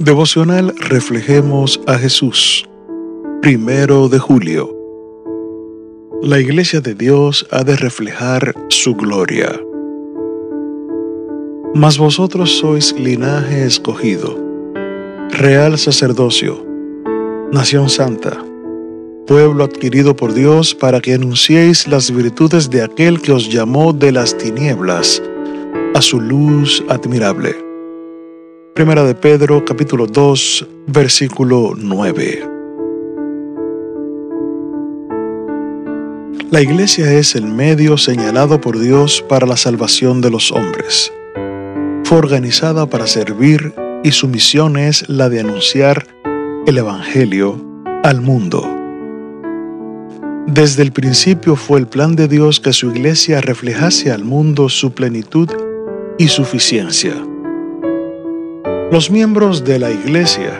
Devocional Reflejemos a Jesús. Primero de julio. La Iglesia de Dios ha de reflejar su gloria. Mas vosotros sois linaje escogido, real sacerdocio, nación santa, pueblo adquirido por Dios para que anunciéis las virtudes de aquel que os llamó de las tinieblas a su luz admirable. Primera de Pedro capítulo 2 versículo 9. La iglesia es el medio señalado por Dios para la salvación de los hombres. Fue organizada para servir y su misión es la de anunciar el Evangelio al mundo. Desde el principio fue el plan de Dios que su iglesia reflejase al mundo su plenitud y suficiencia. Los miembros de la Iglesia,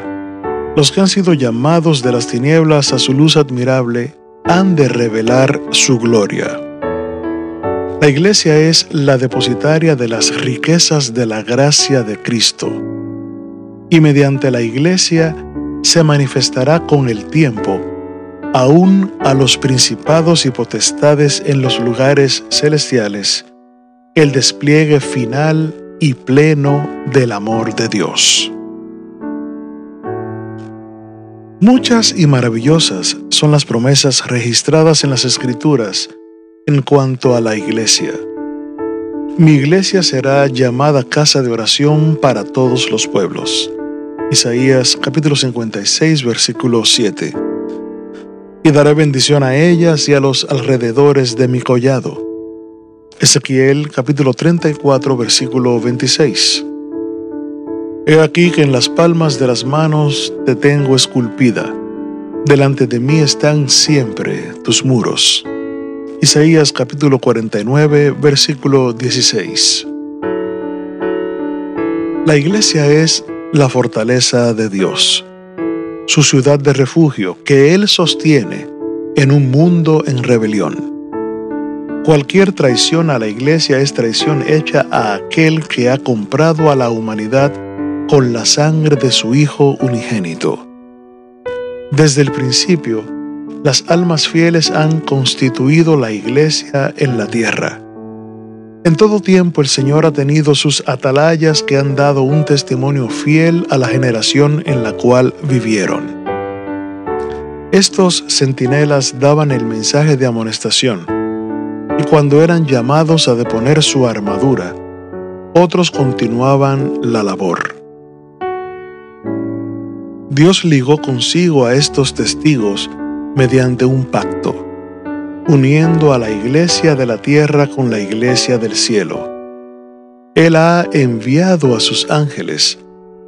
los que han sido llamados de las tinieblas a su luz admirable, han de revelar su gloria. La Iglesia es la depositaria de las riquezas de la gracia de Cristo, y mediante la Iglesia se manifestará con el tiempo aún a los principados y potestades en los lugares celestiales, el despliegue final y pleno del amor de Dios. Muchas y maravillosas son las promesas registradas en las Escrituras en cuanto a la iglesia. Mi iglesia será llamada casa de oración para todos los pueblos. Isaías capítulo 56 versículo 7. Y daré bendición a ellas y a los alrededores de mi collado Ezequiel capítulo 34 versículo 26. He aquí que en las palmas de las manos te tengo esculpida, delante de mí están siempre tus muros. Isaías capítulo 49 versículo 16. La iglesia es la fortaleza de Dios, su ciudad de refugio que Él sostiene en un mundo en rebelión. Cualquier traición a la iglesia es traición hecha a aquel que ha comprado a la humanidad con la sangre de su Hijo unigénito. Desde el principio, las almas fieles han constituido la iglesia en la tierra. En todo tiempo el Señor ha tenido sus atalayas que han dado un testimonio fiel a la generación en la cual vivieron. Estos centinelas daban el mensaje de amonestación y cuando eran llamados a deponer su armadura, otros continuaban la labor. Dios ligó consigo a estos testigos mediante un pacto, uniendo a la iglesia de la tierra con la iglesia del cielo. Él ha enviado a sus ángeles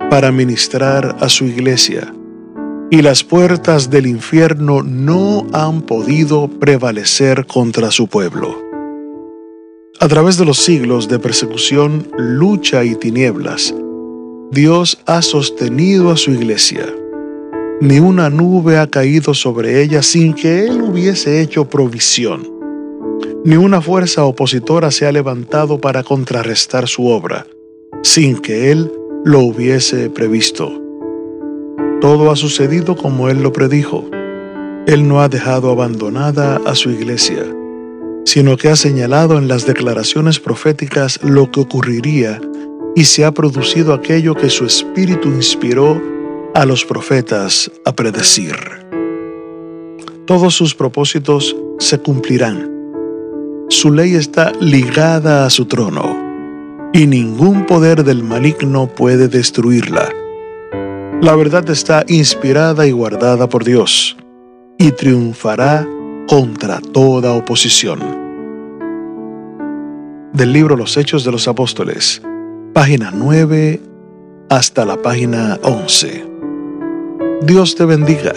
para ministrar a su iglesia, y las puertas del infierno no han podido prevalecer contra su pueblo. A través de los siglos de persecución, lucha y tinieblas, Dios ha sostenido a su iglesia. Ni una nube ha caído sobre ella sin que Él hubiese hecho provisión. Ni una fuerza opositora se ha levantado para contrarrestar su obra, sin que Él lo hubiese previsto. Todo ha sucedido como Él lo predijo. Él no ha dejado abandonada a su iglesia sino que ha señalado en las declaraciones proféticas lo que ocurriría y se ha producido aquello que su espíritu inspiró a los profetas a predecir. Todos sus propósitos se cumplirán. Su ley está ligada a su trono y ningún poder del maligno puede destruirla. La verdad está inspirada y guardada por Dios y triunfará contra toda oposición. Del libro Los Hechos de los Apóstoles, página 9 hasta la página 11. Dios te bendiga.